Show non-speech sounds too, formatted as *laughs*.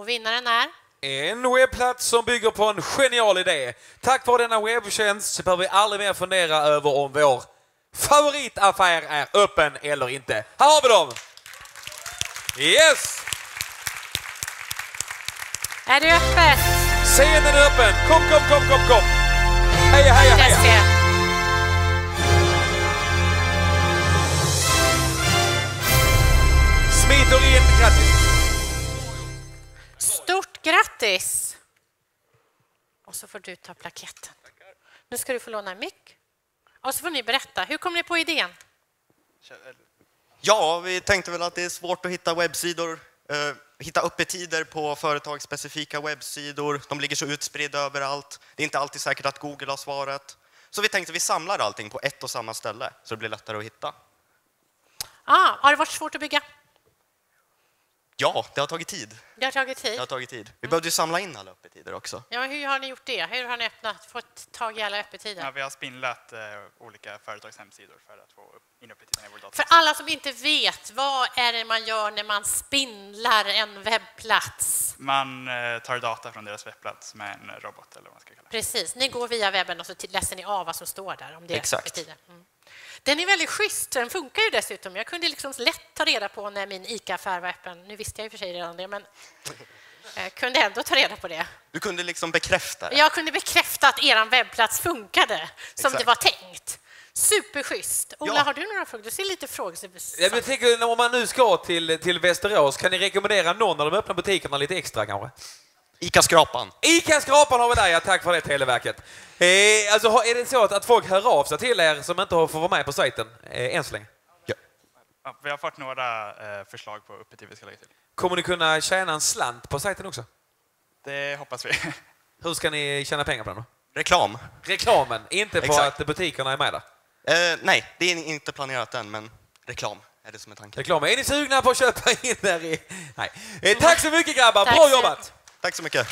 Och vinnaren är? En webbplats som bygger på en genial idé. Tack vare denna webbtjänst så behöver vi aldrig mer fundera över om vår favoritaffär är öppen eller inte. Här har vi dem! Yes! Är det öppet? Scenen är öppen. Kom, kom, kom, kom, kom! Heja, heja, heja! Smiter in. Grattis! Stort grattis! Och så får du ta plaketten. Nu ska du få låna en mick. Och så får ni berätta, hur kom ni på idén? Ja, vi tänkte väl att det är svårt att hitta webbsidor, eh, hitta öppettider på företagsspecifika webbsidor. De ligger så utspridda överallt. Det är inte alltid säkert att Google har svaret. Så vi tänkte vi samlar allting på ett och samma ställe så det blir lättare att hitta. Ah, har det varit svårt att bygga? Ja, det har tagit tid. Det har tagit tid. Det har tagit tid. Vi behövde ju samla in alla öppettider också. Ja, hur har ni gjort det? Hur har ni öppnat, fått tag i alla öppettider? Ja, vi har spindlat eh, olika företags hemsidor för att få in öppettiderna i vår För databas. alla som inte vet, vad är det man gör när man spindlar en webbplats? Man eh, tar data från deras webbplats med en robot eller vad man ska kalla det. Precis, ni går via webben och så läser ni av vad som står där om det Exakt. öppettider. Mm. Den är väldigt schysst, den funkar ju dessutom. Jag kunde liksom lätt ta reda på när min ICA-affär var öppen. Nu visste jag i och för sig redan det, men jag *laughs* kunde ändå ta reda på det. Du kunde liksom bekräfta det. Jag kunde bekräfta att er webbplats funkade som Exakt. det var tänkt. Superschysst. Ola, Ja. har du några frågor? Du ser lite frågor. Ja, jag tänker, om man nu ska till, till Västerås, kan ni rekommendera någon av de öppna butikerna lite extra kanske? Ica-skrapan. Ica-skrapan har vi där, ja. Tack för det Televerket. Eh, alltså, har- är det så att, att folk hör av sig till er som inte har- får vara med på sajten eh, än så länge? Ja. Ja, vi har fått några eh, förslag på öppettider vi ska lägga till. Kommer ni kunna tjäna en slant på sajten också? Det hoppas vi. *laughs* Hur ska ni tjäna pengar på den då? Reklam. Reklamen, inte på Exakt. att butikerna är med där. Eh, nej, det är inte planerat än, men reklam är det som är tanken. Reklam. Är ni sugna på att köpa in där i... Nej. Eh, tack så mycket grabbar, Tack bra jobbat! Tack så mycket.